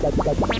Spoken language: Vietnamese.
Uh...